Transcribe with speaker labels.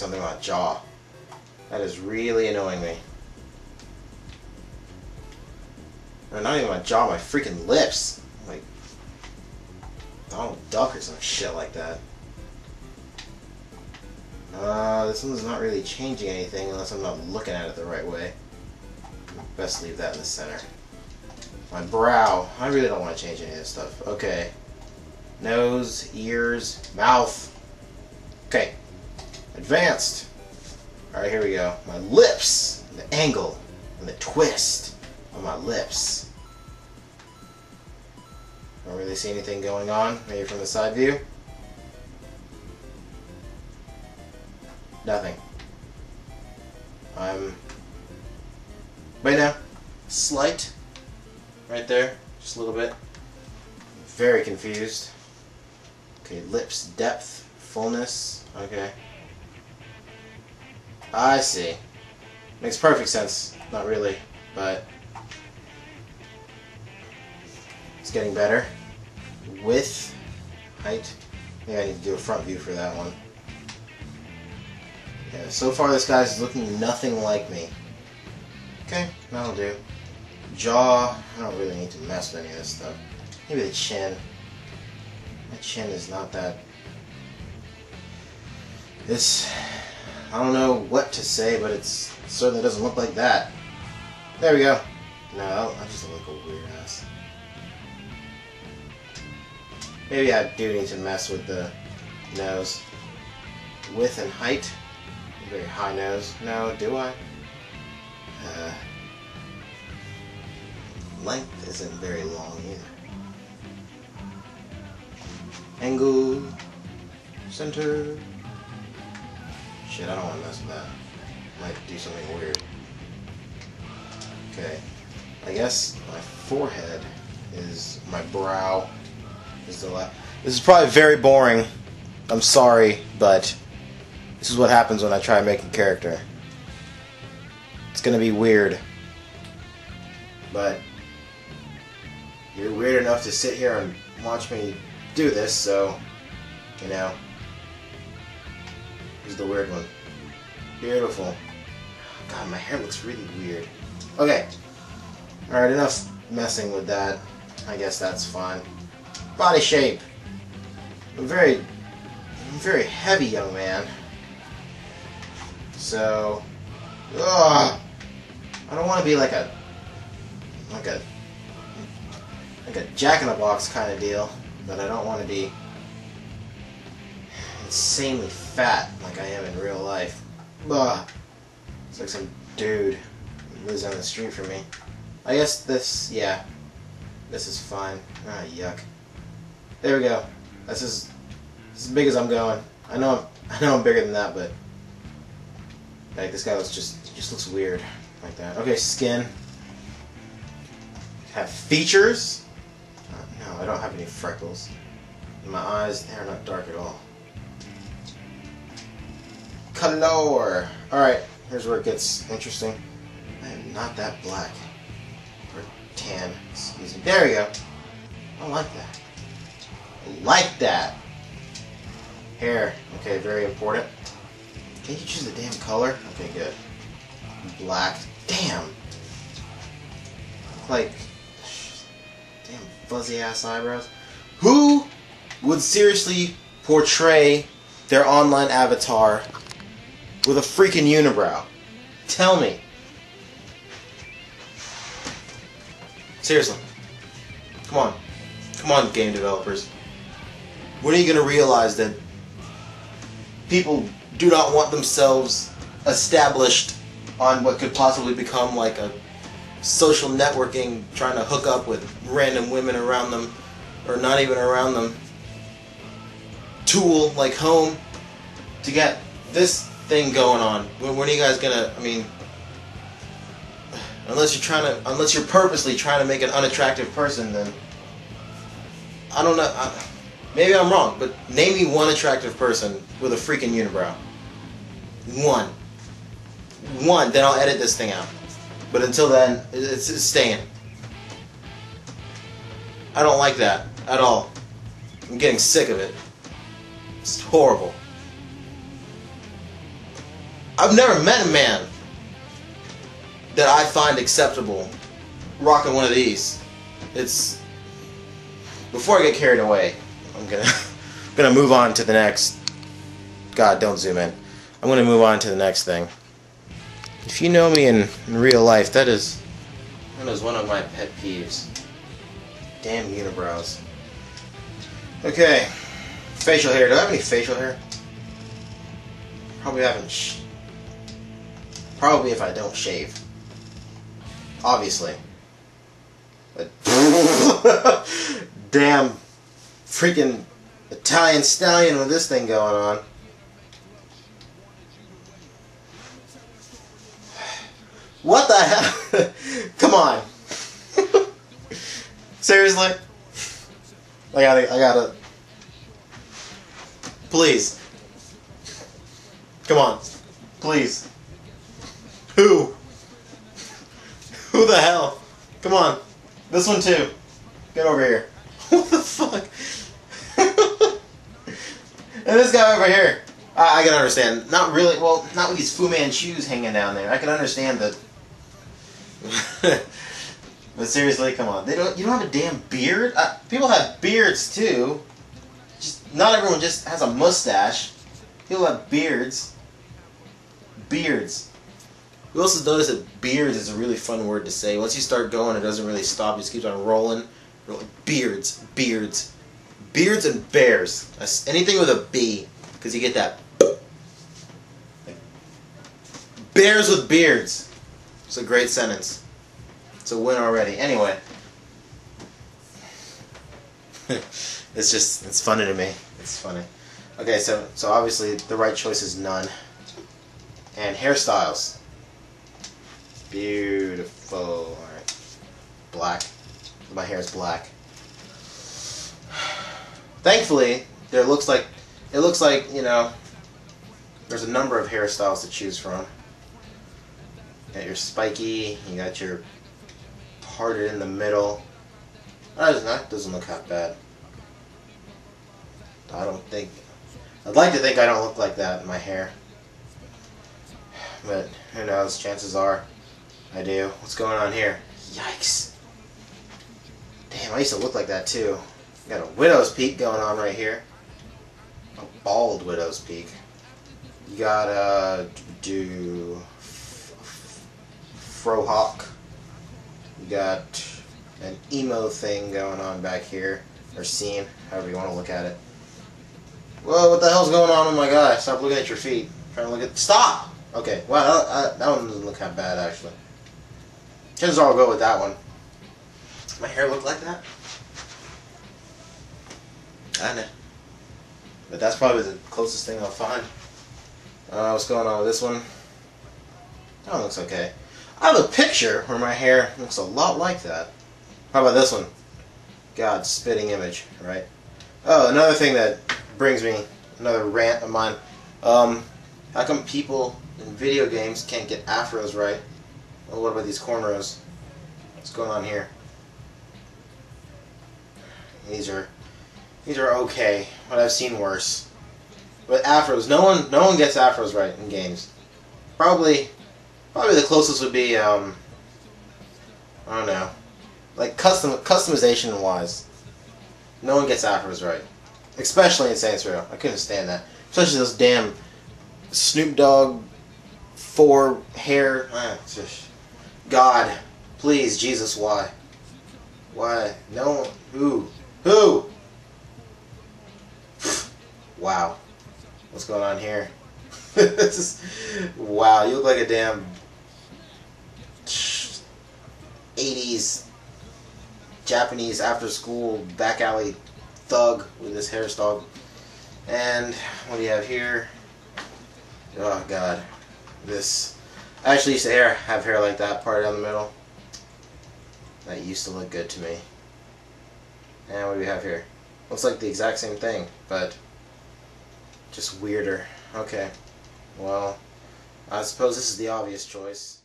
Speaker 1: something on about jaw. That is really annoying me. Or not even my jaw, my freaking lips. Like Donald Duck or some shit like that. Uh, this one's not really changing anything unless I'm not looking at it the right way. Best leave that in the center. My brow. I really don't want to change any of this stuff. Okay. Nose, ears, mouth. Okay. Advanced. Alright, here we go. My lips. The angle and the twist on my lips. Don't really see anything going on. Maybe from the side view. Nothing. I'm. Right now, slight. Right there, just a little bit. Very confused. Okay, lips depth, fullness. Okay. I see. Makes perfect sense. Not really, but it's getting better. Width, height. Maybe I need to do a front view for that one. Yeah, so far this guy's looking nothing like me. Okay, that'll do. Jaw, I don't really need to mess with any of this stuff. Maybe the chin. My chin is not that... This... I don't know what to say, but it's, it certainly doesn't look like that. There we go. No, I just look like a weird ass. Maybe I do need to mess with the nose. Width and height. Very high nose. No, do I? Uh, length isn't very long either. Angle. Center. Shit, I don't want to mess with that. Might do something weird. Okay. I guess my forehead is my brow is the left. This is probably very boring. I'm sorry, but this is what happens when I try making character. It's gonna be weird. But you're weird enough to sit here and watch me do this, so you know. Here's the weird one. Beautiful. God, my hair looks really weird. Okay. Alright, enough messing with that. I guess that's fine. Body shape. I'm very, very heavy young man. So, ugh, I don't want to be like a, like a, like a jack in the box kind of deal, but I don't want to be insanely fat like I am in real life. Ugh. It's like some dude lives on the street from me. I guess this, yeah, this is fine. Ah, yuck. There we go. This is as big as I'm going. I know I'm, I know I'm bigger than that, but like this guy looks just just looks weird like that. Okay, skin. Have features. Uh, no, I don't have any freckles. My eyes, they're not dark at all. Color. All right, here's where it gets interesting. I am not that black or tan. Excuse me. There we go. I like that. I like that. Hair. Okay, very important. Can you choose the damn color? Okay, good. Black. Damn. Like, damn fuzzy ass eyebrows. Who would seriously portray their online avatar with a freaking unibrow? Tell me. Seriously. Come on. Come on, game developers. When are you going to realize that people do not want themselves established on what could possibly become like a social networking, trying to hook up with random women around them, or not even around them, tool like home to get this thing going on? When, when are you guys gonna? I mean, unless you're trying to, unless you're purposely trying to make an unattractive person, then I don't know. I, maybe I'm wrong, but name me one attractive person with a freaking unibrow. One. One. Then I'll edit this thing out. But until then, it's, it's staying. I don't like that at all. I'm getting sick of it. It's horrible. I've never met a man that I find acceptable rocking one of these. It's before I get carried away. I'm gonna I'm gonna move on to the next. God, don't zoom in. I'm gonna move on to the next thing. If you know me in, in real life, that is that is one of my pet peeves. Damn unibrows. Okay, facial hair. Do I have any facial hair? Probably haven't. Probably if I don't shave. Obviously. But damn freaking Italian stallion with this thing going on. What the hell? Come on. Seriously? I gotta, I gotta. Please. Come on. Please. Who? Who the hell? Come on. This one too. Get over here. What the fuck? and this guy over here. I, I can understand. Not really. Well, not with these Fu Manchus hanging down there. I can understand that. but seriously, come on. They don't. You don't have a damn beard. People have beards too. Just not everyone just has a mustache. People have beards. Beards. We also notice that beards is a really fun word to say. Once you start going, it doesn't really stop. It just keeps on rolling. rolling. Beards, beards, beards, and bears. Anything with a B, because you get that. Bears with beards. It's a great sentence. It's a win already. Anyway, it's just it's funny to me. It's funny. Okay, so so obviously the right choice is none. And hairstyles. Beautiful. Alright. Black. My hair is black. Thankfully, there looks like it looks like, you know, there's a number of hairstyles to choose from. You got your spiky, you got your parted in the middle. That doesn't, that doesn't look that bad. I don't think I'd like to think I don't look like that in my hair. But who knows, chances are I do. What's going on here? Yikes. Damn, I used to look like that too. Got a widow's peak going on right here. A bald widow's peak. You gotta do frohawk. You got an emo thing going on back here. Or scene, however you want to look at it. Well, what the hell's going on with my guy? Stop looking at your feet. trying to look at. Stop! Okay, well, that, that one doesn't look that bad actually. Are I'll go with that one. My hair look like that? I know. But that's probably the closest thing I'll find. Uh, what's going on with this one? That one looks okay. I have a picture where my hair looks a lot like that. How about this one? God, spitting image, right? Oh, another thing that brings me, another rant of mine. Um, how come people in video games can't get afros right? Well, what about these cornrows? What's going on here? These are these are okay, but I've seen worse. But afros, no one no one gets afros right in games. Probably probably the closest would be um I don't know. Like custom customization wise. No one gets afros right. Especially in Saints Row. I couldn't stand that. Especially those damn Snoop Dogg four hair ah, God, please, Jesus, why? Why? No who? Who? wow. What's going on here? wow, you look like a damn 80s Japanese after school back alley thug with this hairstyle. And what do you have here? Oh god. This I actually used to hair, have hair like that, part down the middle. That used to look good to me. And what do we have here? Looks like the exact same thing, but just weirder. Okay. Well, I suppose this is the obvious choice.